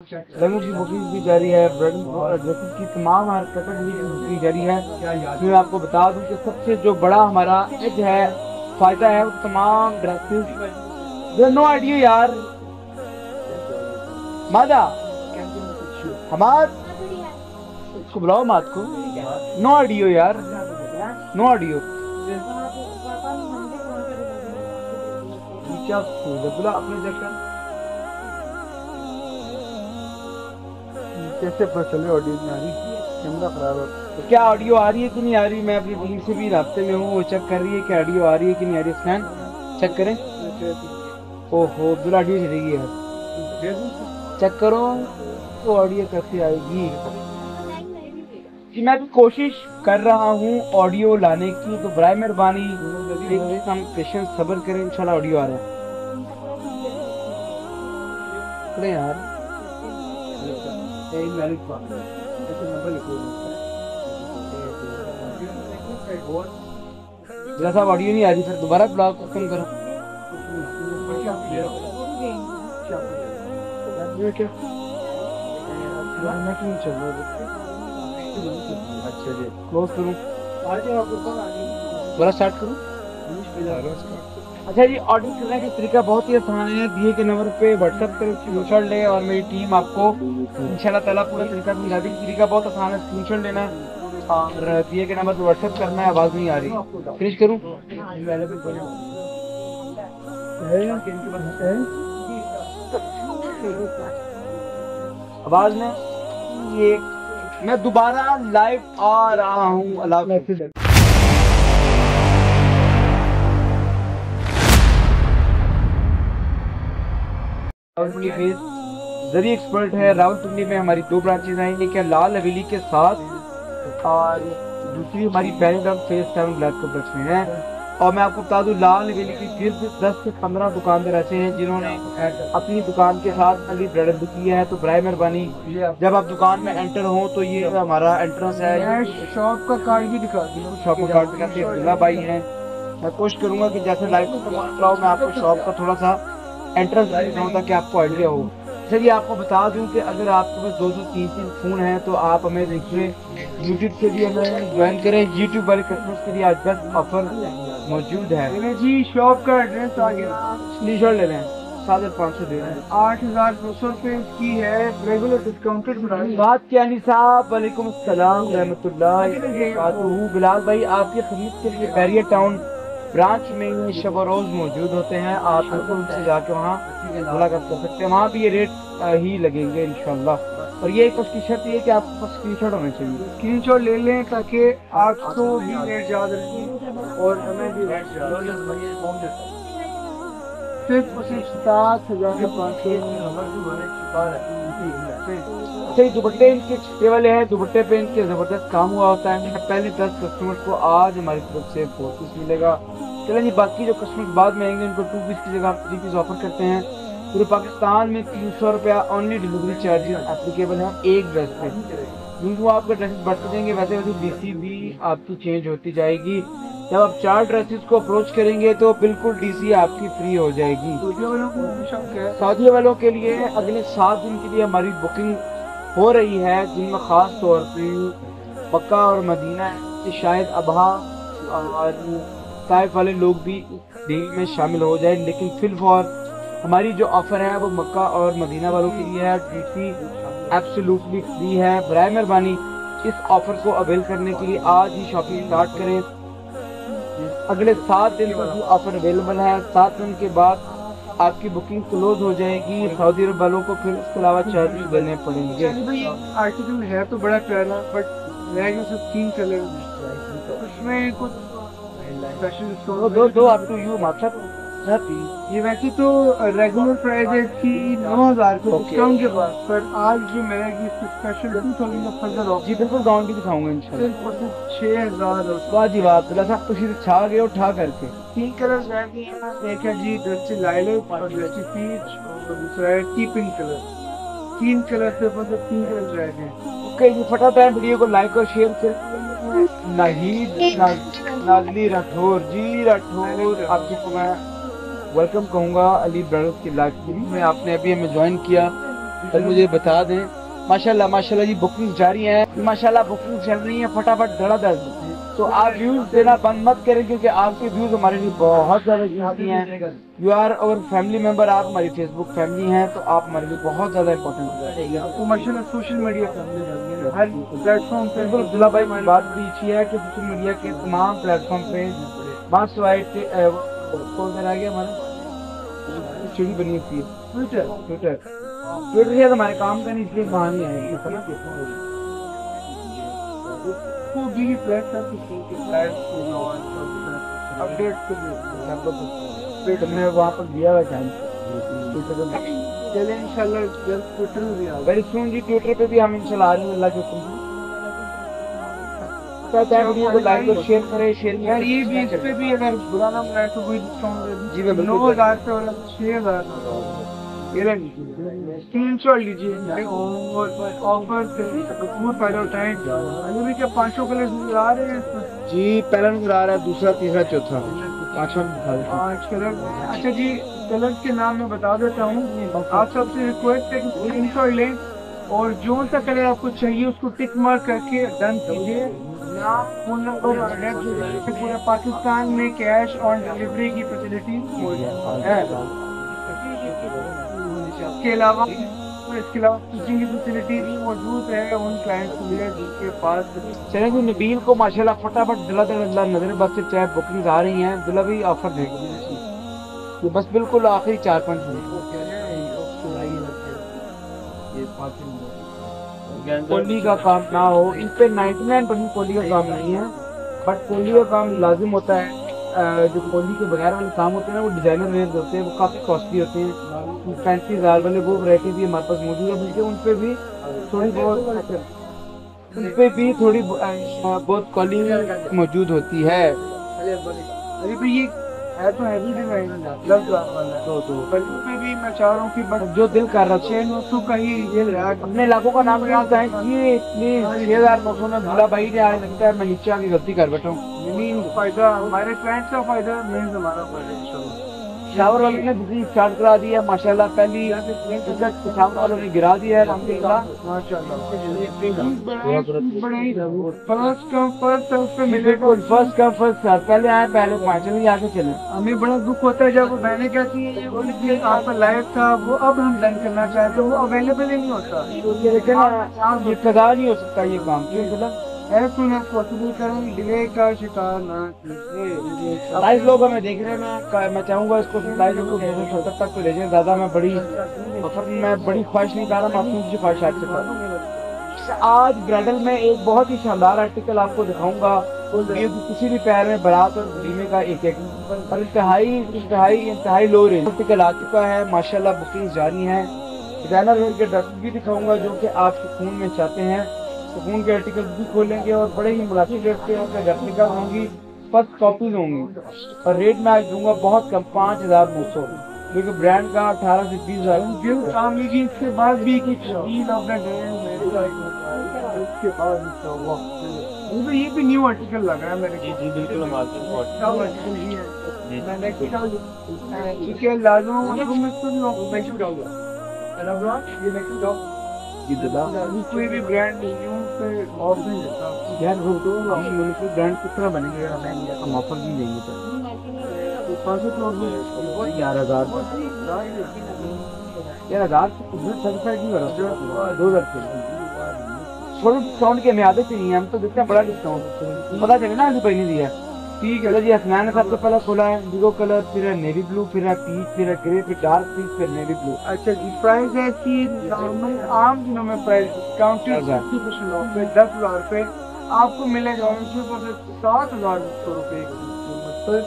लंगर की बुकिंग भी जारी है ड्रेसेस की तमाम हरकतें भी बुकिंग जारी है। मैं आपको बता दूँ कि सबसे जो बड़ा हमारा एज है, फ़ायदा है तमाम ड्रेसेस नो आइडिया यार। मादा हमाद इसको बुलाओ माद को। नो ऑडियो यार। नो क्या बुला अपने जगह। कैसे पता चले ऑडियो नहीं आ रही कैमरा खराब है। तो क्या ऑडियो आ रही है कि नहीं आ रही? मैं अपनी टीम से भी रबते में हूँ, वो चेक कर रही है कि ऑडियो आ रही है कि नहीं आ रही स्कैन चेक करें। ओहो, अब्दुल ऑडियो चलेगी यार चेक करो तो ऑडियो कैसे आएगी? कि मैं कोशिश कर रहा हूँ ऑडियो लाने की तो बर मेहरबानी। हम पेशेंस सब्र करें, इंशाल्लाह ऑडियो आ रहा है। यार। जरा साहब ऑडियो नहीं आ रही फिर दोबारा ब्लॉग को कम करो अच्छा जी क्लोज करूँ। दोबारा स्टार्ट करूँ अच्छा जी ऑर्डर करने का तरीका बहुत ही आसान है। दिए के नंबर पे व्हाट्सएप पर स्क्रीनशॉट ले और मेरी टीम आपको इंशाल्लाह ताला पूरा तरीका समझा देगी। तरीका बहुत आसान है स्क्रीनशॉट लेना है और दिए के नंबर पे व्हाट्सएप करना है, आवाज़ नहीं आ रही। फिनिश करूँ? आवाज़ में ये मैं दोबारा लाइव आ रहा हूँ, अल्लाह रावलपिंडी जरी एक्सपर्ट है रावलपिंडी में हमारी दो ब्रांचेज हैं एक है लाल हवेली के साथ और दूसरी हमारी पैराग्राम फ़ेज़ सेवन ब्लैक कम्प्लेक्स में है। और मैं आपको बता दूँ लाल हवेली की सिर्फ़ दस से पंद्रह दुकानदार ऐसे हैं जिन्होंने अपनी दुकान के साथ अली ब्रेड किया है। तो बर मेहरबानी। जब आप दुकान में एंटर हो तो ये हमारा एंट्रेंस है। शॉप का कार्ड भी दिखा शॉप का कार्ड दिखाते अब्दुल्ला भाई है। मैं कोशिश करूँगा कि जैसे लाइव मैं आपको शॉप का थोड़ा सा एंट्रेंस देता ताकि आपको आइडिया हो। चलिए आपको बता दूँ कि अगर आपके पास दो सौ तीन तीन फ़ोन है तो आप हमें देखिए यूट्यूब से भी हमें ज्वाइन करें। यूट्यूब वाले कस्टमर्स के लिए आज बेस्ट ऑफ़र मौजूद है। जी शॉप का एड्रेस आ गया स्क्रीन शॉट ले लें। साढ़े पाँच सौ दे रहे हैं। आठ हज़ार दो सौ रुपए की है। रेगुलर डिस्काउंटेड बात क्या नहीं साहब? वालेकुम अस्सलाम रहमतुल्लाह। बिलाल भाई आपकी खरीद के लिए बैरियर टाउन ब्रांच में ये शब रोज मौजूद होते हैं। आप उनसे जाके वहाँ मुलाकात कर सकते हैं। वहाँ भी ये रेट ही लगेंगे इनशाला और ये एक उसकी शर्त ये कि आपके पास स्क्रीन शॉट होने चाहिए। स्क्रीन शॉट ले लें ताकि आपको भी रेट याद रखें और हमें भी रेट सिर्फ़ सिर्फ़ सात हज़ार पाँच सही, दुपट्टे इनके छुट्टे वाले हैं, दुपट्टे पे इनके ज़बरदस्त काम हुआ होता है। पहले दस कस्टमर्स को आज हमारी तरफ़ से फोर पीस मिलेगा। चलें जी, बाकी जो कस्टमर्स बाद में आएँगे, उनको टू पीस की जगह थ्री पीस ऑफ़र करते हैं। पूरे पाकिस्तान में तीन सौ रुपया ओनली डिलीवरी चार्जेस एप्लीकेबल है, एक ड्रेस पे। जिनको आपके ड्रेसेस बढ़ते जाएँगे वैसे वैसे डीसी भी आपकी चेंज होती जाएगी। जब आप चार ड्रेसेस को अप्रोच करेंगे तो बिल्कुल डीसी आपकी फ्री हो जाएगी। सऊदी वालों के लिए अगले सात दिन के लिए हमारी बुकिंग हो रही है, जिनमें ख़ास तौर पर मक्का और मदीना शायद अबहा ताइफ वाले लोग भी डील में शामिल हो जाए। लेकिन फ़िलहाल हमारी जो ऑफ़र है, वो मक्का और मदीना वालों के लिए है। टी एब्सोल्युटली फ्री है। बर मेहरबानी इस ऑफ़र को अवेल करने के लिए आज ही शॉपिंग स्टार्ट करें। अगले सात दिन तक ऑफ़र अवेलेबल है सात दिन के बाद आपकी बुकिंग क्लोज हो जाएगी सऊदी अरब वालों को फिर उसके अलावा चार्जेस देने पड़ेंगे। भाई आर्टिकल है तो बड़ा प्यारा बट रहेगा सब तीन कलर उसमें कुछ स्पेशल दो दो आपको यू यू मात्र ये वैसे तो रेगुलर प्राइस है इसकी नौ हज़ार को डिस्काउंट के बाद पर आज जो मैं स्पेशल टू थाउज़ेंड का फर्दर ऑफ़ जी बिल्कुल गाउन भी दिखाऊँगा इंशाल्लाह। छह हज़ार वाह जी वाह अब्दुल्ला साहब तुम छा गए उठा करके। तीन कलर एक है जी दृष्टि लाइलेट और पीच और दूसरा है टी पिंक कलर तीन कलर से मतलब तीन कलर रह गए। ओके जी फटाफट वीडियो को लाइक और शेयर कर। नाहिद नाजली राठौर जी राठौर आपकी को मैं वेलकम कहूँगा अली ब्रदर्स की लाइफ में आपने अभी हमें ज्वाइन किया। कल मुझे बता दें। माशाल्लाह माशाल्लाह जी बुकिंग जारी है। माशाल्लाह बुकिंग चल रही है। फटाफट धड़ाधड़ तो आप व्यूज़ देना बंद मत करें क्योंकि आपके व्यूज़ हमारे लिए बहुत ज़्यादा कीमती हैं। यू आर और फैमिली मेंबर आप हमारी फेसबुक फैमिली हैं तो आप हमारे लिए बहुत ज़्यादा इम्पोर्टेंट सोशल मीडिया हर प्लेटफॉर्म पे अब्दुल्ला भाई बात भी अच्छी है कि सोशल मीडिया के तमाम प्लेटफॉर्म पे बात कौन सा रह गया हमारा? चिड़ी बनी हुई ट्विटर ट्विटर ट्विटर हमारे काम का नहीं इसलिए वहाँ नहीं आएगी अपडेट के लिए फिर मैं वहाँ पर दिया हुआ चांस चले इंशाल्लाह जल्द ट्विटर भी आ वेरी सुन जी ट्विटर पे भी हम इंशाल्लाह हैं अल्लाह के हुक्म वीडियो को लाइक और शेयर करें शेयर यार ये भी इस पे भी अगर बुरा ना बनाए तो कोई डिस्काउंट दे जी, मैं नौ हज़ार से वाला हज़ार लीजिए। तीन सौ लीजिए और ऑफ़र फ़ायदा उठाएँ अभी भी क्या पाँच सौ कलर नज़र आ रहे हैं जी पहला नंबर आ रहा है दूसरा तीसरा चौथा। पांचवा। पाँच कलर अच्छा जी कलर के नाम मैं बता देता हूँ। आप सबसे रिक्वेस्ट है कि स्क्रीन लें और जो सा कलर आपको चाहिए उसको टिक मार्क करके डन कीजिए। एड्रेस पूरे पाकिस्तान में कैश ऑन डिलीवरी की फैसिलिटी है। इसके अलावा इसके अलावा टीचिंग की फैसिलिटी भी मौजूद है उन क्लाइंट्स के लिए जिनके पास चलें जी, नबील को माशाल्लाह फटाफट दिला दिला नज़र बस से चाहे बुकिंग आ रही हैं, दिला भी ऑफ़र देगा बस बिल्कुल आखिरी चार पाँच मिनट कोहली का काम ना हो। इन पे 99 परसेंट कोहली का काम नहीं है। बट कोहली का काम लाजिम होता है। जो कोहली के बगैर वाले काम होते हैं ना वो डिज़ाइनर वेयर होते हैं। वो काफ़ी कॉस्टली होते हैं। पैंतीस हज़ार वाले वो वरायटी भी हमारे पास मौजूद है। बल्कि उन पे भी थोड़ी बहुत उन पे भी थोड़ी बहुत क्वालिटी मौजूद होती है। अरे भाई ये है तो हैवी डिज़ाइन वाला तो तो। बल्कि पे भी मैं चाह रहा हूँ कि बस जो दिल कर रहा छह नौ सौ का ही ये अपने इलाकों का नाम याद है ये इतने छह हज़ार नौ सौ में भूला भाई ने आज लगता है मैं नीचे आके गलती कर बैठा हूँ। फ़ायदा हमारे क्लाइंट का फ़ायदा मीन्स हमारा फ़ायदा शावर वाले ने बिजली स्टार्ट करा दी है माशाल्लाह पहली टिकट शावर वालों ने गिरा दिया है फ़र्स्ट कम फ़र्स्ट सर्व पे मिलेगा बिल्कुल फ़र्स्ट कम फ़र्स्ट सर्व पहले आए पहले पाँच चलिए आगे चले। हमें बड़ा दुख होता है जब मैंने क्या ये आपका लाइव था वो अब हम डन करना चाहते हैं वो अवेलेबल ही नहीं होता। ये देखे ना नहीं हो सकता ये काम क्यों एज पॉसिबल डिले का शिकार ना सताईस लोग हमें देख रहे हैं मैं चाहूँगा इसको सताईस लोग सत्तर तक तो मैं बड़ी मैं बड़ी ख्वाहिश नहीं कर रहा, मैं अपनी ख्वाहिश। आज ब्राइडल में एक बहुत ही शानदार आर्टिकल आपको दिखाऊँगा किसी भी पैर में बारात और वलीमे का एक एक। इंतहाई इंतहाई इंतहाई लो रेंज आर्टिकल आ चुका है, माशाल्लाह बुकिंग जारी है। डिज़ाइनर के ड्रेस भी दिखाऊँगा, जो कि आप सुकून में चाहते हैं। सुकून के आर्टिकल भी खोलेंगे और बड़े ही मुनासिब रेट पे उनके रेप्लिका होंगी फ़र्स्ट कॉपीज होंगी। और रेट मैं आज दूँगा बहुत कम पाँच हज़ार नौ सौ। क्योंकि ब्रांड का अठारह से बीस हज़ार इसके बाद भी कुछ उसके बाद ये तो भी न्यू आर्टिकल लगा है मेरे जी जी बिल्कुल ही मैं ठीक लाजो तुम इसको नेक्स्ट ये कोई भी ब्रांड न्यू यार तो ब्रांड कितना ऑफ़र भी देंगे तो। सौ करोड़ ग्यारह हज़ार हज़ार नहीं करो दो हज़ार थोड़ा डिस्काउंट की हमें आदत नहीं है हम तो देखते हैं बड़ा डिस्काउंट पता चले ना अभी पहले दिया ठीक है जी हसनैन ने सबसे पहले खोला है। इंडिगो कलर फिर है नेवी ब्लू फिर है पीच फिर है ग्रे फिर डार्क पीच फिर नेवी ब्लू अच्छा जी प्राइस है कि नॉर्मल आम दिनों में प्राइस। फिफ्टी परसेंट ऑफ़ पे दस हज़ार पे। आपको मिलेगा उनसे सात हज़ार सौ रुपए की कीमत पर।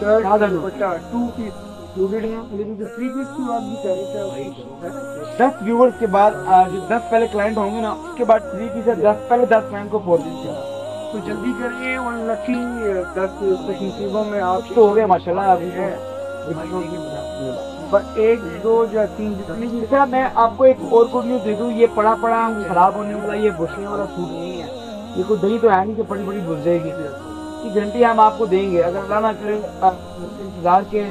Shirt dupatta two piece included है। लेकिन जो थ्री पीस की बात भी कह दस व्यूवर्स के बाद जो दस पहले क्लाइंट होंगे ना उसके बाद थ्री पीस है दस पहले दस क्लाइंट को फोर पीस तो जल्दी करिए और लकी दस तकनीकों में आप तो हो गए माशाल्लाह अभी है तो पर एक दो या तीन जितनी भी जैसा मैं आपको एक और गुड न्यूज़ दे दूँ ये पड़ा पड़ा खराब होने वाला ये बुशने वाला सूट नहीं है। ये कोई दही तो है नहीं कि बड़ी बड़ी बुझ जाएगी। ये गारंटी हम आपको देंगे अगर अल्लाह ना करे इंतज़ार के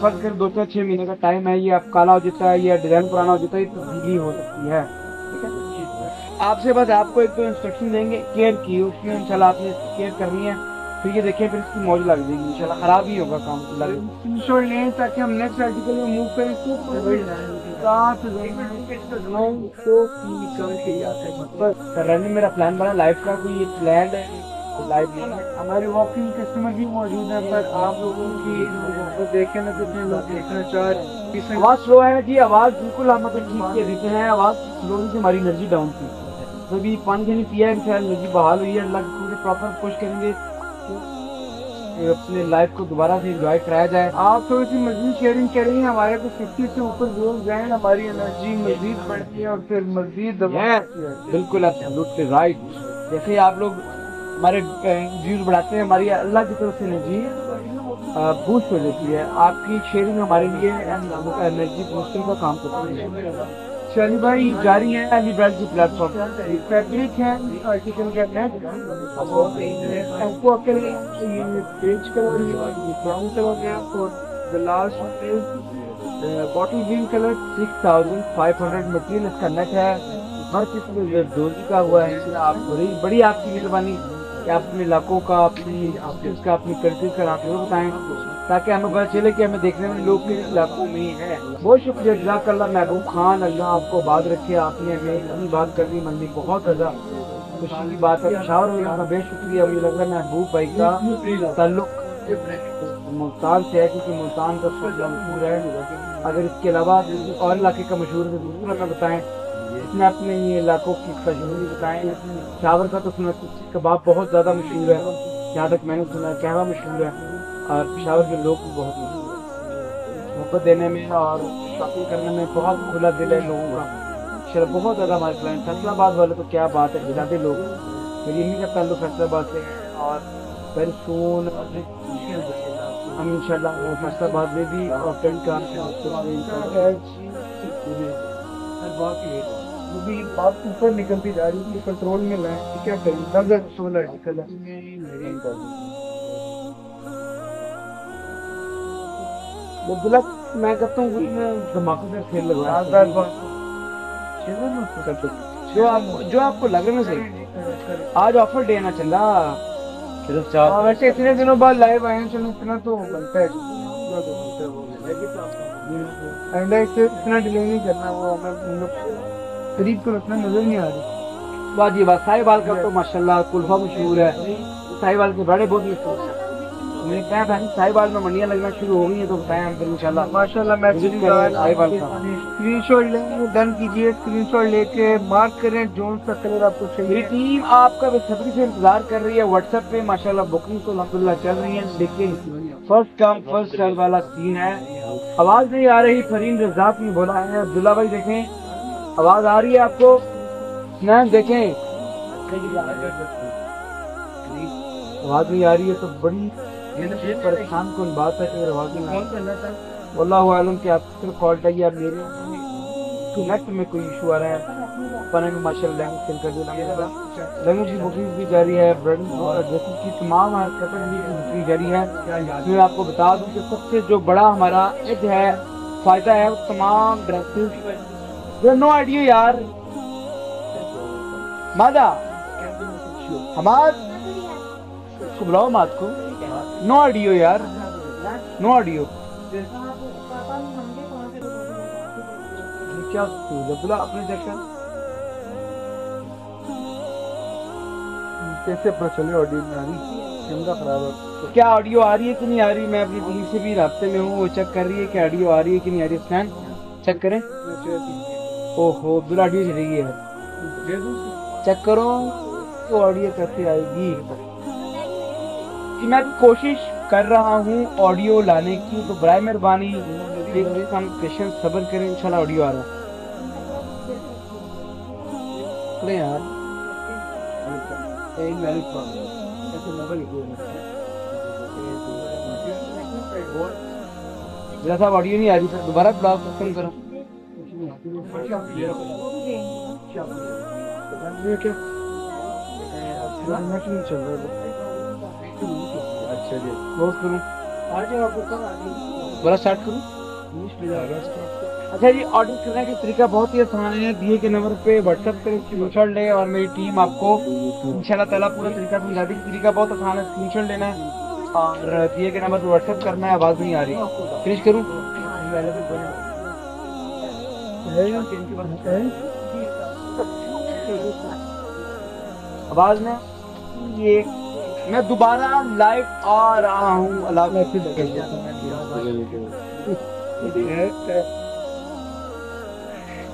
फ़र्ज़ कर दो चार छह महीने का टाइम है ये आप काला हो जाता है या डिज़ाइन पुराना हो जाता है ये तब्दीली हो सकती है। ठीक है। आपसे बस आपको एक तो इंस्ट्रक्शन देंगे केयर की उसमें इंशाल्लाह आपने केयर करनी है। फिर ये देखिए फिर इसकी मौज लग जाएगी इंशाल्लाह। खराब ही होगा काम लग स्क्रीनशॉट लें ताकि हम नेक्स्ट आर्टिकल में मूव करें इसको तो है रनिंग मेरा प्लान बना लाइफ का कोई ये प्लान है? लाइफ हमारे वॉकिंग कस्टमर भी मौजूद हैं पर आप लोगों की तो देखें ना लोग देखना चाह रहे हैं आवाज़ स्लो है जी आवाज़ बिल्कुल हम मतलब ठीक के देते हैं आवाज़ स्लो से हमारी एनर्जी डाउन थी। तो अभी पानी नहीं पिया है इंशाल्लाह एनर्जी बहाल हुई है अल्लाह पूरे प्रॉपर कोशिश करेंगे। कि अपने लाइफ को दोबारा से एंजॉय कराया जाए। आप थोड़ी सी मजीद शेयरिंग करेंगे हमारे को फिफ्टी से ऊपर व्यूज़ जाए हमारी एनर्जी मजीद बढ़ती है और फिर मजीद बिल्कुल राइट जैसे आप लोग हमारे व्यूज़ बढ़ाते हैं हमारी अल्लाह की तरफ़ से एनर्जी बूस्ट हो जाती है। आपकी शेयरिंग हमारे लिए एनर्जी बूस्टर का काम करती है। शनि भाई, जारी है अली ब्रांड की प्लेटफॉर्म फैब्रिक है आर्टिकल का नेट आपको अकेले ये बेच कलर ब्राउन कलर है और the last bottle green colour six thousand five hundred material इसका नेट है। हर किस्म के हुआ है। आप बड़ी आपकी मेहरबानी। आप अपने इलाकों का, अपनी ऑफ़िस का, अपनी कंट्री का नाम ज़रूर बताएँ, ताकि हमें पता चले कि हमें देखने में लोग किस इलाकों में है बहुत शुक्रिया जजाकल्ला महबूब खान, अल्लाह आपको बात रखे, आपने हमें इतनी बात करनी मन में बहुत ज़्यादा खुशी की बात है। शावर का बेहद शुक्रिया। मुझे लग रहा है महबूब भाई का ताल्लुक मुल्तान से है, क्योंकि मुल्तान का मशहूर है। अगर इसके अलावा और इलाके का मशहूर है तो ज़रूर बताएँ। इसने अपने ये इलाकों की मशहूरी बताएँ। चावल का तो सुना कबाब बहुत ज़्यादा मशहूर है। जहाँ तक मैंने सुना कहवा मशहूर है। और पिशावर के लोग भी बहुत मशहूर है। मोहब्बत देने में और शॉपिंग करने में बहुत खुला दिल है लोगों का। शर बहुत ज़्यादा हमारे क्लाइंट फैसलाबाद वाले तो क्या बात है ज़्यादा लोग। मेरी इन्हीं का ताल्लुक फैसलाबाद से है और वेरी सून हम इंशाल्लाह फैसलाबाद में भी और टेंट का भी बात ऊपर निकलती जा रही है कंट्रोल में लाए कि क्या करें? नज़र सोलह आर्टिकल है अब्दुल्ला मैं कहता हूँ धमाकेदार खेल लगा जो आप जो आपको लग रहा है ना सही। आज ऑफ़र डे ना चला सिर्फ़ चार हाँ, वैसे इतने दिनों बाद लाइव आए हैं चलो इतना तो बनता है। एंड इससे इतना डिले नहीं करना वो हमें करीब को रखना नज़र नहीं आ रही। वाह जी वाह साहिबाल का तो माशाल्लाह कुल्फा मशहूर है। साहिबाल के बड़े बहुत मशहूर है। मैंने कहा था साहिबाल में मंडियाँ लगना शुरू हो गई है तो बताएँ हम फिर इंशाल्लाह माशाल्लाह मैं साहिबाल का। स्क्रीनशॉट लेंगे डन कीजिए स्क्रीनशॉट लेके मार्क करें जोन सा कलर आपको मेरी चाहिए टीम आपका बेसब्री से इंतज़ार कर रही है व्हाट्सएप पे माशाल्लाह बुकिंग तो अलहमदुल्ला चल रही है लेकिन फ़र्स्ट कम फ़र्स्ट सर्व वाला सीन है। आवाज़ नहीं आ रही फरीन रजाक ने बोला है अब्दुल्ला भाई देखें। आवाज़ आ रही है आपको? स्नैप देखें। आवाज़ नहीं आ रही है तो बड़ी परेशान कौन बात है कि आवाज़ नहीं रही। आलम कि आप सिर्फ़ कॉल चाहिए, आप मेरे कनेक्ट में कोई इशू आ रहा है। पने में माशाल्लाह, लैंग्वेज की बुकिंग भी जारी है ड्रेसिंग की तमाम बुकिंग जारी है। मैं आपको बता दूँ कि सबसे जो बड़ा हमारा एज है, फ़ायदा है तमाम ड्रेसेस नो आइडिया यार मादा हमाद उसको बुलाओ माद को नो ऑडियो यार नो ऑडियो क्या बुला अपने जैसा कैसे पता चले ऑडियो में आ रही कैमरा खराब है क्या ऑडियो आ रही है कि नहीं आ रही मैं अपनी टीम से भी रास्ते में हूँ वो चेक कर रही है कि ऑडियो आ रही है कि नहीं आ रही है चेक करें ओहो ऑडियो चली गई है। चेक करो तो ऑडियो कैसे आएगी। कि मैं कोशिश कर रहा हूँ ऑडियो लाने की तो बरए मेहरबानी। हम पेशेंस सब्र करें इंशाल्लाह ऑडियो आ रहा है। यार। जरा साहब ऑडियो नहीं आ रही सर। दोबारा ब्लॉग खत्म करो। नेट चल रहा अच्छा जी क्लोज स्टार्ट करूँ अच्छा जी ऑर्डर करने का तरीका बहुत ही आसान है, दिए के नंबर पे व्हाट्सएप पे स्क्रीनशॉट ले और मेरी टीम आपको इंशाल्लाह ताला पूरा तरीका समझा देगी। तरीका बहुत आसान है स्क्रीनशॉट लेना है और दिए के नंबर पे व्हाट्सएप करना है, आवाज़ नहीं आ रही। फिनिश करूँ? आवाज़ में? ये मैं दोबारा लाइव आ रहा हूँ। अल्लाह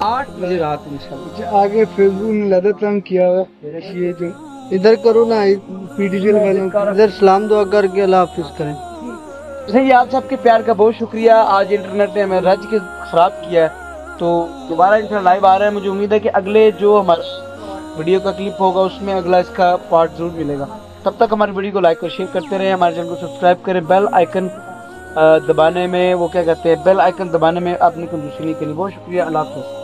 आठ बजे रात इंशाल्लाह। आगे फेसबुक ने लदा तंग किया हुआ। ये जो इधर करो ना पीडीएल वालों। इधर सलाम दुआ करके अल्लाह हाफिज करें। सही आप सबके प्यार का बहुत शुक्रिया। आज इंटरनेट ने हमें रज के खराब किया है। तो दोबारा इंशाल्लाह लाइव आ रहा है। मुझे उम्मीद है कि अगले जो हमारा वीडियो का क्लिप होगा, उसमें अगला इसका पार्ट ज़रूर मिलेगा। तब तक हमारी वीडियो को लाइक और शेयर करते रहें, हमारे चैनल को सब्सक्राइब करें बेल आइकन दबाने में, वो क्या कहते हैं बेल आइकन दबाने में आपने कुछ नहीं करी बहुत शुक्रिया, अल्लाह हाफ़िज़।